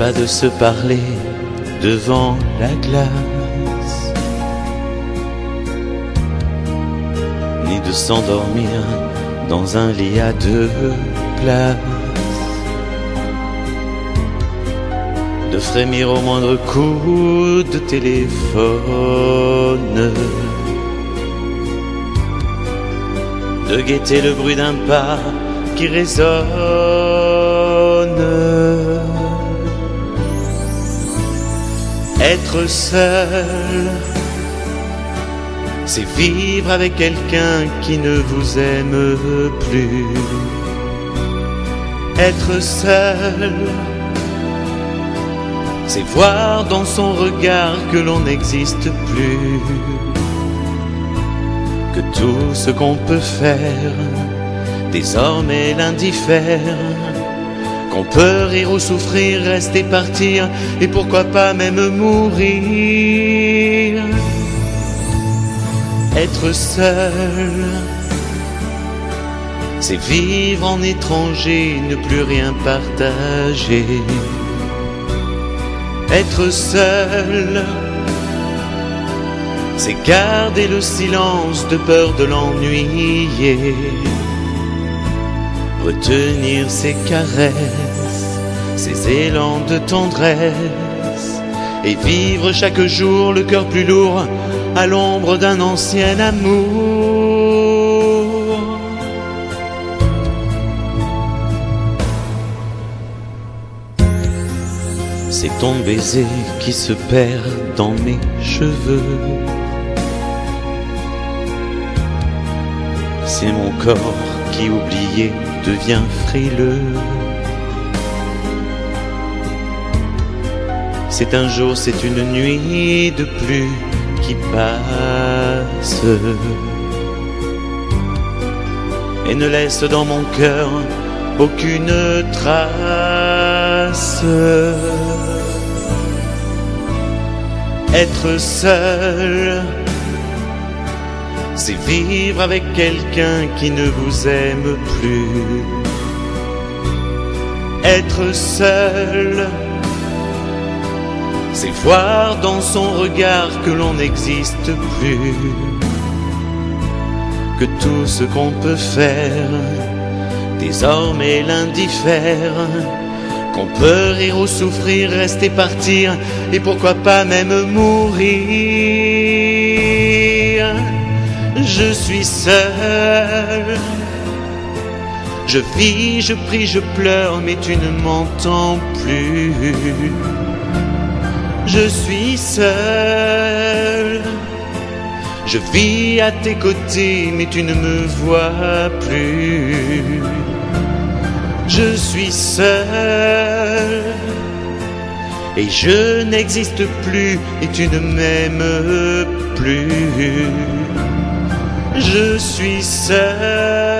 pas de se parler devant la glace, ni de s'endormir dans un lit à deux places, de frémir au moindre coup de téléphone, de guetter le bruit d'un pas qui résonne. Être seul, c'est vivre avec quelqu'un qui ne vous aime plus. Être seul, c'est voir dans son regard que l'on n'existe plus. Que tout ce qu'on peut faire, désormais l'indiffère qu'on peut rire ou souffrir, rester partir, et pourquoi pas même mourir. Être seul, c'est vivre en étranger, ne plus rien partager. Être seul, c'est garder le silence de peur de l'ennuyer retenir ses caresses, ses élans de tendresse, et vivre chaque jour le cœur plus lourd à l'ombre d'un ancien amour. C'est ton baiser qui se perd dans mes cheveux. C'est mon corps qui oublié devient frileux. C'est un jour, c'est une nuit de plus qui passe et ne laisse dans mon cœur aucune trace. Être seul, c'est vivre avec quelqu'un qui ne vous aime plus. Être seul, c'est voir dans son regard que l'on n'existe plus. Que tout ce qu'on peut faire, désormais l'indiffère. Qu'on peut rire ou souffrir, rester partir, et pourquoi pas même mourir. Je suis seul. Je vis, je prie, je pleure, mais tu ne m'entends plus. Je suis seul. Je vis à tes côtés, mais tu ne me vois plus. Je suis seul. Et je n'existe plus, et tu ne m'aimes plus. Je suis seul.